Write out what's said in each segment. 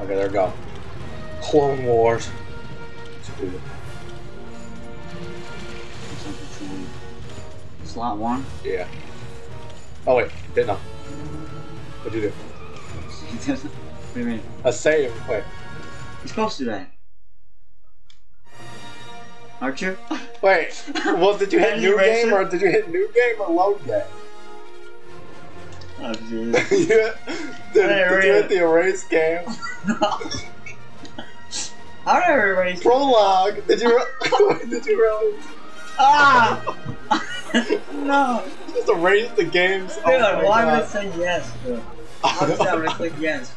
Okay, there we go. Clone Wars. Let's do it. Something true. Slot one. Yeah. Oh wait, didn't I? What'd you do? what do you mean? A save. Wait. You're supposed to do that. Aren't you? Wait. Well, did you hit new game or did you hit new game or load game? Oh, jeez. you, did, did you hit it. the erase game? I erase? Prologue. Did you? Did you really? Ah! no! Just erase the games. Dude, oh why would God. it say yes? Dude? How does that when I click yes?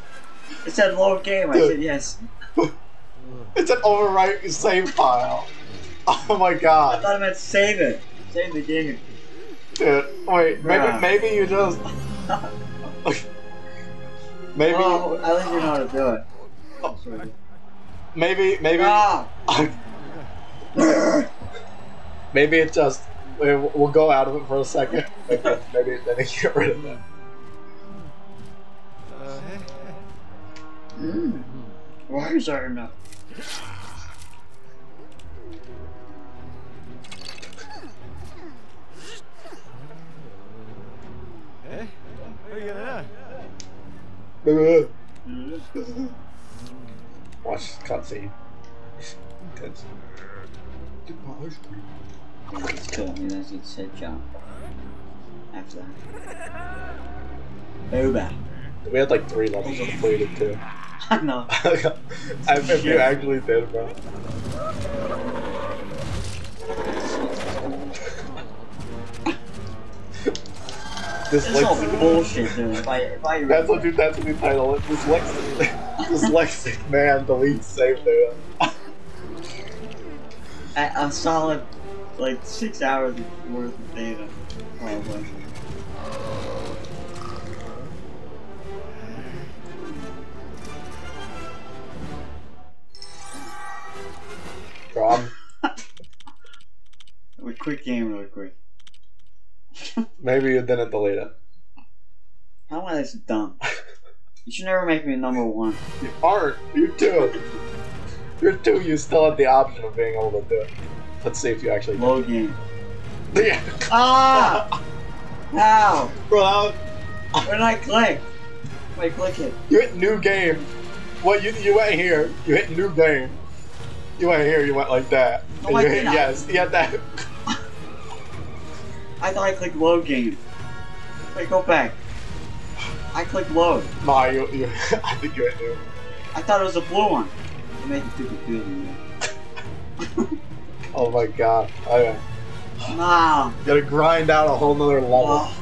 It said load game, I said yes. It's an overwrite save file. Oh my god. I thought I meant save it. Save the game. Dude, wait, maybe maybe you just maybe Oh, at least you know how to do it. maybe maybe Ah! maybe it just we- we'll go out of it for a second. Maybe, then they get rid of that. Mm. is are enough. Watch cutscene. Cutscene. Get my ice cream. Yeah, that's cool. Maybe that's a set jump. After that. Uber. We had like three levels completed too. I know. if if you actually did, bro. This is all bullshit, dude. If I, if I That's what you. That's what you title it. Dyslexic. Dyslexic man deletes save data. a, a solid, like, six hours worth of data. Probably. A quick game, really quick. Maybe you didn't delete it. How am I this dumb? You should never make me number one. You aren't. You too. You're two. You still have the option of being able to do it. Let's see if you actually. Low game. Yeah. Ah! How? Bro, was- Where did I click? Wait, click it. you hit new game. What you you went here? You hit new game. You went here. You went like that. No, and I you hit yes. You had that. I thought I clicked load game. Wait, go back. I clicked load. Nah, you, you I think you hit new. I thought it was a blue one. I'm making too confusing. Oh my god. Oh uh, yeah. Nah. You gotta grind out a whole nother level. Oh.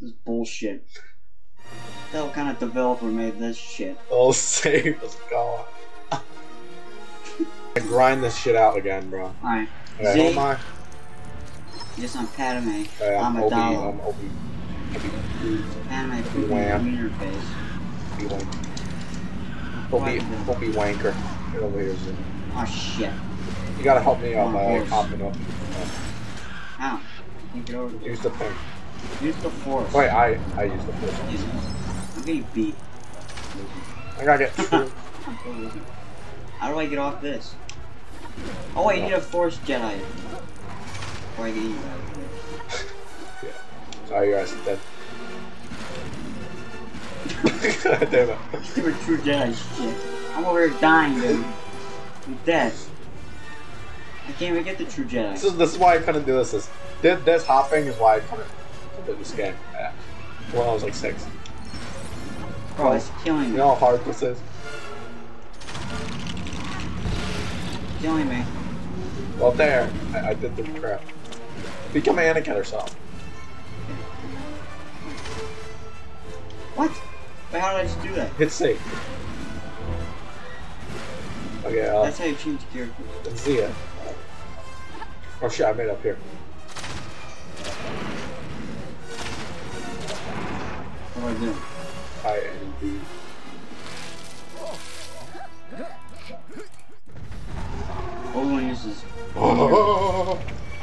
This is bullshit. What kind of developer made this shit? Oh, save us gone. I grind this shit out again, bro. Alright. Okay, Z. who am I? Yes, uh, I'm Padme. Okay, I'm Obi. Amidala. I'm Obi. Padme Wham. wiener face. Obi Wanker. Obi, Obi Wanker. Get over here, Z. Oh shit. You gotta help me out Oh, by horse. hopping up. Ow. Can't get over. Use the thing. Use the force. Wait, I I use the force. I'm getting beat. I gotta get. How do I get off this? Oh wait, you need a force Jedi. Get you guys. Sorry, you guys dead. God damn it. Stupid true Jedi shit. I'm over here dying, dude. I'm dead. I can't even get the true Jedi. This is, this is why I couldn't do this. This, this, this hopping is why I couldn't do this game. Yeah. When I was like six. Bro, it's killing me. You know how hard this is? Killing me. Well, there. I, I did the crap. Become Anakin or something. What? Wait, how did I just do that? Hit C. Okay, uh, That's how you change characters. let's see it. Oh shit, I made it up here. What do I am I N D.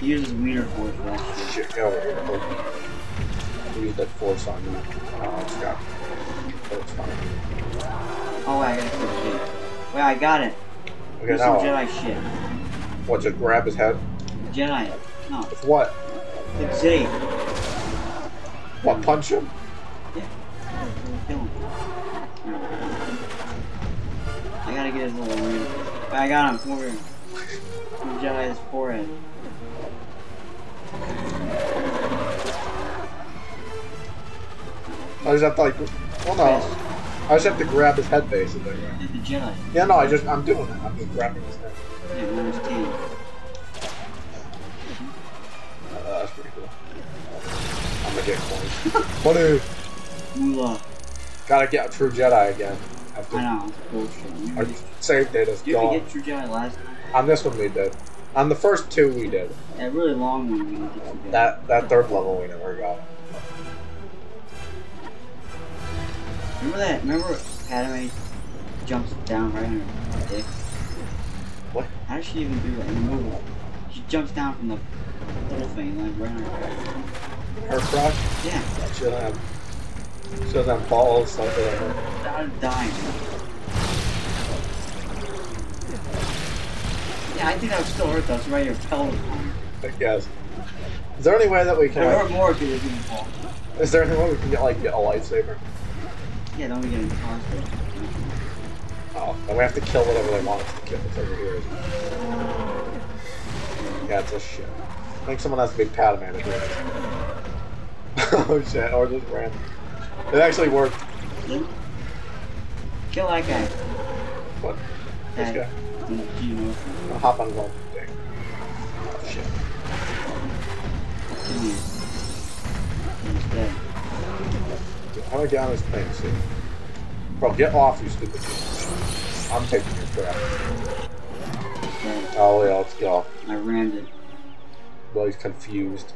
he uses meter force for that shit. get over here. use that force on you. Oh, it's got. It's fine. Oh, wait, I gotta shit. Wait, I got it. Okay, There's some Jedi shit. what? Just grab his head? Jedi. No, With what? it's Zay. What? Punch him? Kill him. I gotta get his little ring. I got him. Come over here. Jedi's forehead. I just have to like. Well, no. I just have to grab his head basically. Right? The Jedi. Yeah, no. I just I'm doing it. I'm just grabbing his head. Yeah, where's T? Uh, that's pretty cool. I'm gonna get coins. Money. Moolah. Gotta get a true Jedi again. After I know, it's bullshit. our save data's Did we gone. get True Jedi last time? On this one we did. On the first two we did. That really long one we didn't get True Jedi. That that third level we never got. Remember that? Remember Padme jumps down right on her dick? What? How does she even do that in the movie? She jumps down from the little thing, like right on her Her crotch? Yeah, She doesn't have she doesn't have balls like that. without dying. Yeah, I think that would still hurt though. It's right pelvis bone. I guess. Is there any way that we can hurt like, more if in the fall. is there any way we can get like get a lightsaber? Yeah, don't we get in the hospital? Oh, then we have to kill whatever they want us to kill. It's over here. Isn't it? Yeah, it's a shit. I think someone has a big to do it. oh shit, or just ran. It actually worked. Kill that guy. What? This guy? Do you know? I'll hop on one thing. Oh shit. He's dead. How do I get on this plane? See? Bro, get off, you stupid shit. I'm taking your crap. Dead. Oh yeah, let's get off. I ran it. Well, he's confused.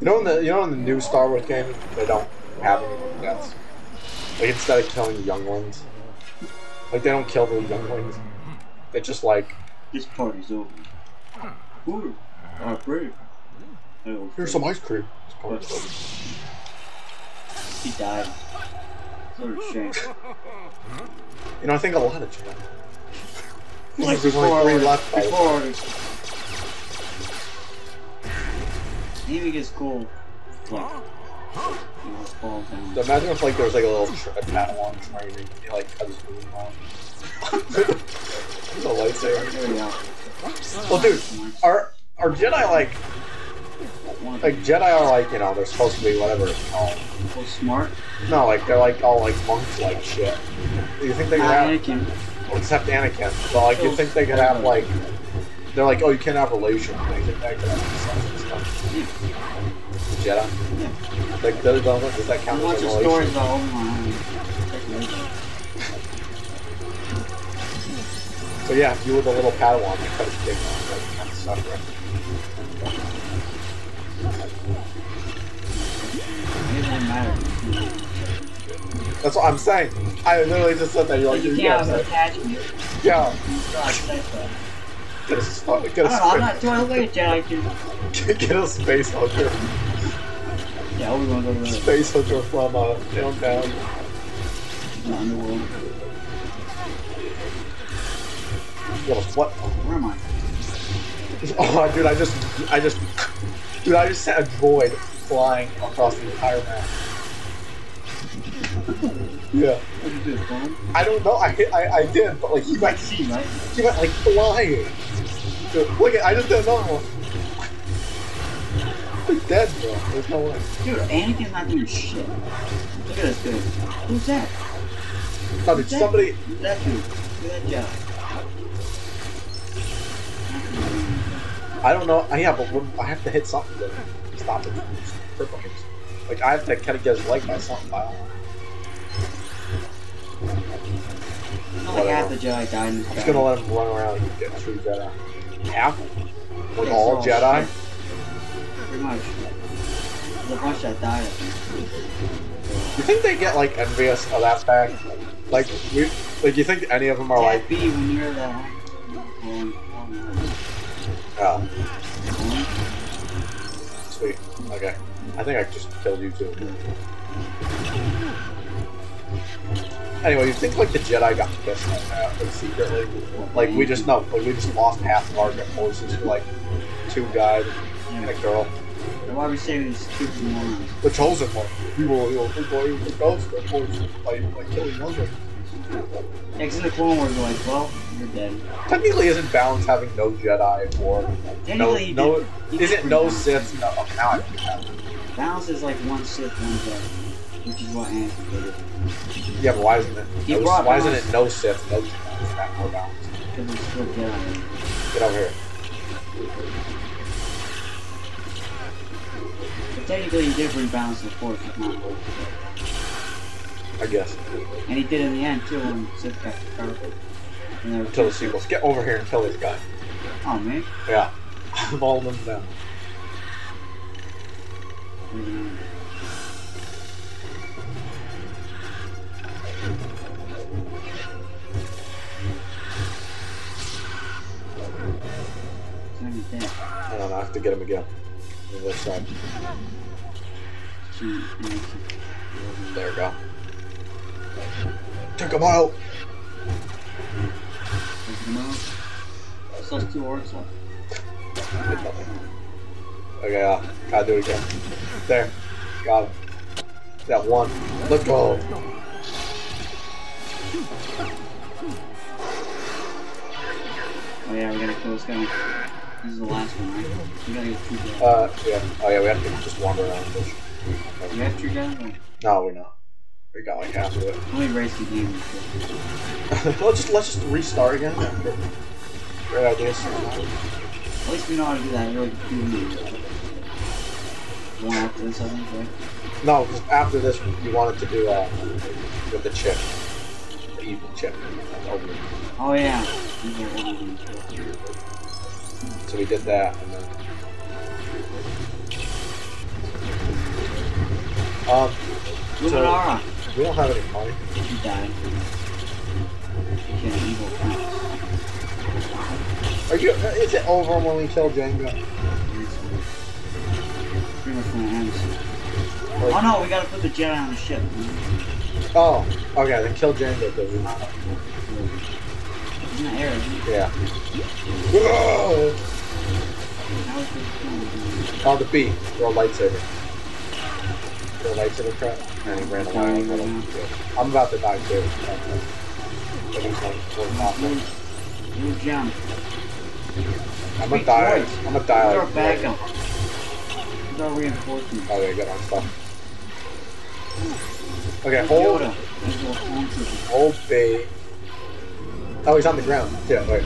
You know in the you know in the new Star Wars game they don't have any deaths. Like instead of killing the young ones, like they don't kill the young ones. They just like This party's over. Ooh, oh, great. Oh, here's some ice cream. It's called- He died. What a shame. You know I think a lot of Jedi. Like There's only before, three left. before. Maybe gets cool. Like, falls. So imagine if like there was like a little tr- a Padawan training, he like cut his boom off. It's a lightsaber. There we go. Well, dude, are are Jedi like. Like Jedi are like you know they're supposed to be whatever it's called. So smart. No, like they're like all like monks like shit. You think they could Not have Anakin. except Anakin? But like you think they could have like they're like oh you can't have relations. They think they could have stuff. Yeah. Jedi. Yeah. Like does, does does that count bunch as a of relation? stories about So yeah, if you were the little Padawan that cut his dick off, like kind of suck, right? Doesn't matter. That's what I'm saying. I literally just said that. You're like, you yeah, can't have attachment. yeah. You still have sex. Get a, sp- get I a, don't know, I'm not, do I look like a Jedi kid? get a space hooker. Yeah, Obi-Wan's over there. Space hooker from uh. In underworld. A what? Where am I? Oh, dude, I just, I just, dude, I just sent a droid flying across the entire map. Yeah, What did you do, phone? I don't know. I, I, I did, but like he went, might see, he went like flying. Dude, look at, I just did another one. He's dead, bro. There's no way. Dude, Anakin's not doing shit. Look at this dude. Who's that? No, dude, Who's that? somebody, that dude? Who's that Jedi? I don't know. Yeah, but I have to hit something to stop it crippling. Like I have to kind of get his leg by something. By Not like half the Jedi died I'm just gonna let him run around and get true Jedi. Half? Like all so Jedi? shit. Pretty much. There's a bunch that died, You think they get like envious of that fact? Like we, like you think any of them are like, be when you're the uh, Sweet. Okay. I think I just killed you too. Anyway, you think like the Jedi got pissed at that, like secretly? Like we just know, like we just lost half of our forces to like two guys and a girl. Why are we saving these two morons? The chosen one. We will, we will, we will, we will ghost the by, by killing one of them. Yeah, 'cause in the Clone Wars, we're like, well, you're dead. Technically, isn't Balance having no Jedi or no, no, isn't no. Sith? No, now I think that. Balance is like one Sith, one Jedi, which is what Anakin did. Yeah, but why isn't it? He no, why isn't it no Sith, no? Is that more balance? Because it's still Jedi. Get over here. But technically, he did bring balance the Force, if not both. I guess. And he did in the end, too, when Sith got they were Kill the sequels. Get over here and kill this guy. Oh, man. Yeah. I'm all them down. Even dead. I don't know. I have to get him again. On the other side. There we go. Took him out. Take him out. Has two orcs left. Okay, uh, gotta do it again. There. Got him. That one. Let's go. Oh yeah, we gotta kill this guy. This is the last one, right? We gotta get two guys. Uh, yeah. Oh, yeah, we have to just wander around bush. you have two guys? Or No, we're not. We got like half of it. how many race the game? let's just let's just restart again. Great ideas. At least we know how to do that. You're like two minutes. One after this, I think, right? No, 'cause after this, you wanted to do uh with the chip, the evil chip. Oh yeah. These are everything. So we did that, and then. Um, Luminara! we don't have any money. She died. She had an evil. Are you? Is it over when we kill Jango? Pretty much when it ends. Oh no, we gotta put the Jedi on the ship. Oh, okay. Then kill Jango because we. Isn't that isn't it? Yeah. Whoa! How is this Oh, the bee. Throw a lightsaber. Throw a lightsaber crap. And he ran away. Yeah. I'm about to die too. But he's like, we're not going? Blue gem. I'm gonna die. I'm gonna die. Throw back up. Throw reinforcements. Oh, okay, get on stuff. Okay, hold, hold B. Oh, he's on the ground. Yeah, wait.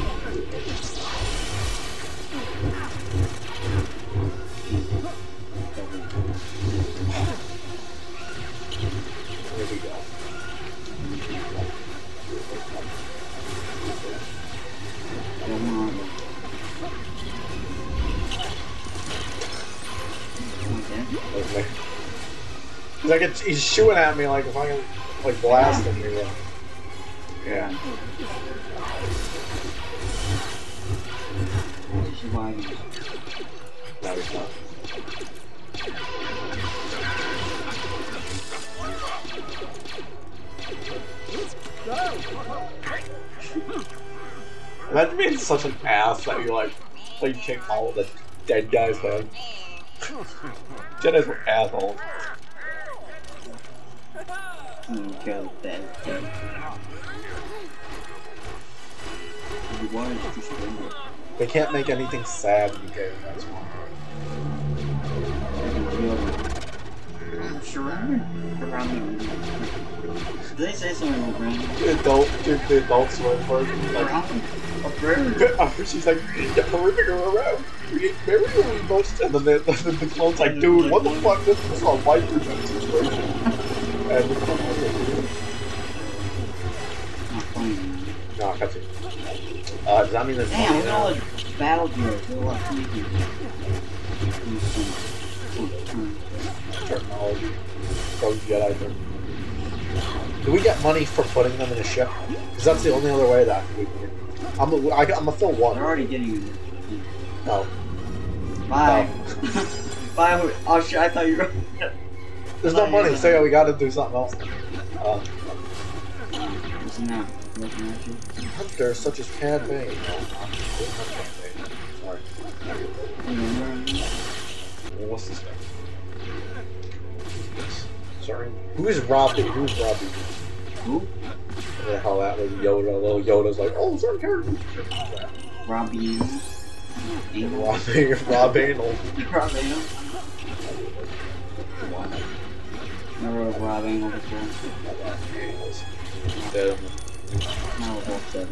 Like, it's, he's shooting at me like if I can, like blasting me. Yeah. Yeah. She's surviving. No, he's not. Imagine being such an ass that you like, like kick all the dead guy's head. Jedi's were assholes. The just. They can't make anything sad because that's why. Surrender? The Did they say something about? The adult, the, the adult swim version, she's like, yeah, we're go around. We, maybe we must. And then the, the, the clone's like, dude, what the fuck? This is a white person situation. And the no, I. Uh, does that mean there's Damn, at all the battle gears. They're a lot sneaky. Pro Jedi thing. Do we get money for putting them in a ship? Because that's the only other way that we can. I'm a, I, I'm a fill They're one. already getting you. No. Bye. Buy Oh shit! I thought you were. There's no money, so yeah, we gotta do something else. Uh, Listen now. At you. Such as Cad Bane. Sorry. Well, what's this guy? Sorry. Who is Robbie? Who's Robbie? Who? The hell that was Yoda? Little Yoda's like, oh, certain characters. Robbie. Anal. Robbie, Rob Anal. Rob Anal. Never heard of Rob Anal before. Dead. Now we're.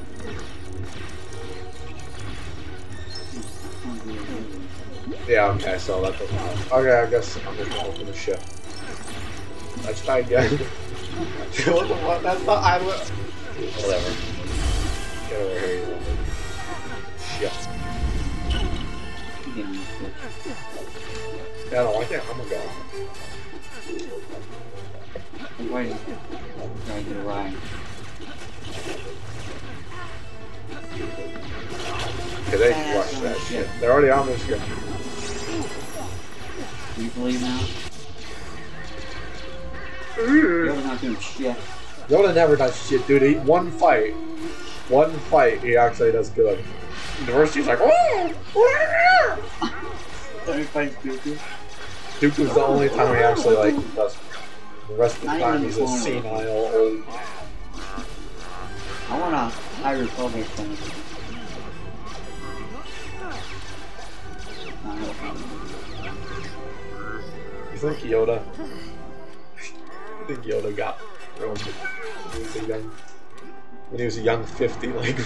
Yeah, okay, so that doesn't help. Okay, I guess I'm just gonna open the ship. Let's try again. what the fuck? That's not. I would. Whatever. Get over here, you little shit. Getting this bitch. Yeah, I can't. I'm gonna go. I'm waiting. Trying to get a ride. Okay, they watch that shit. They're already on this ship. Do you believe now? Mm. You're not doing shit. Yoda never does shit, dude. He, one fight, one fight, he actually does good. He's like, oh, Don't fight Dooku. Dooku's the only time he actually like does. The rest of the Not time he's a senile old. I want a High Republic thing. Think Yoda? I think Yoda got when he was a young, when he was a young fifty, like.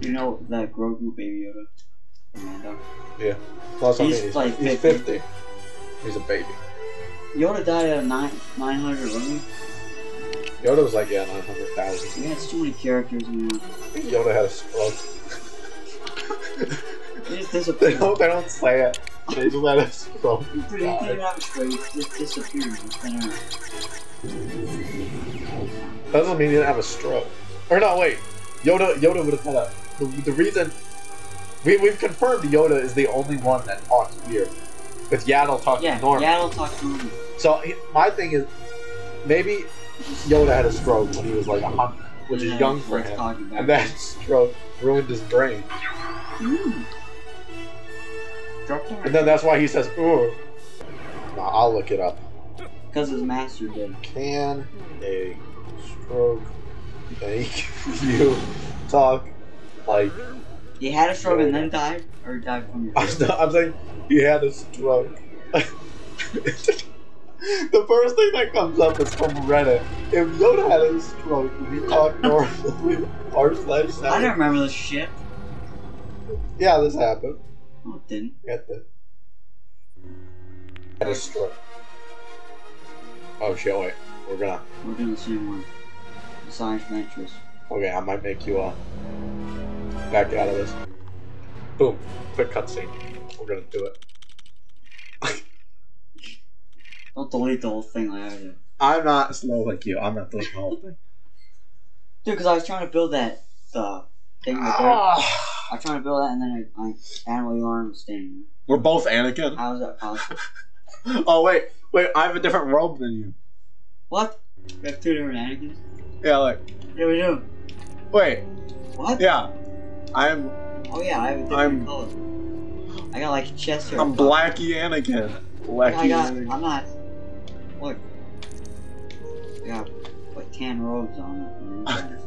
You know that Grogu Baby Yoda? Amanda. yeah. Plus, I mean, He's he's, like he's 50. 50. He's a baby. Yoda died at nine nine hundred, wasn't Yoda was like, yeah, 900,000. he? He too many characters in there. Yoda had a stroke. He they, don't, they don't say it. They just let us stroke. He didn't even have a straight, he just disappeared. I don't know. Doesn't mean he didn't have a stroke. Or no, wait. Yoda Yoda would have had a. The, the reason we we've confirmed Yoda is the only one that talks weird. With Yaddle talking Yeah, normal. Yaddle talks normal. So he, my thing is, maybe Yoda had a stroke when he was like a hundred, which Yeah, is young for him, and that stroke ruined his brain. Mm. Drop. And then that's why he says, "Ooh." Nah, I'll look it up. Because his master did. Can a stroke make you talk like? He had a stroke and then died? Or died from your I'm, not, I'm saying he had a stroke. the first thing that comes up is from Reddit. If Yoda had a stroke, would he talk normally? R slash I don't remember this shit. Yeah, this happened. No, it didn't. Get this. Had a stroke. Oh shit! Wait, we're gonna. We're doing the same one. The Science Ventures. Okay, I might make you uh back out of this. Boom! Quick cutscene. We're gonna do it. Don't delete the whole thing like I did. I'm not slow like you. I'm not doing the whole thing. Dude, because I was trying to build that, the thing right there. Ah. I was trying to build that and then I, I Animal Yarn was standing there. We're both Anakin. How is that possible? Oh wait, wait. I have a different robe than you. what? We have two different Anakins? Yeah, like Yeah, we do. wait. What? Yeah, I'm Oh yeah, I have a different I'm- color. I got like chest hair. I'm Blackie Anakin. Blackie I got. Anakin. I'm not. Look. I got like tan robes on.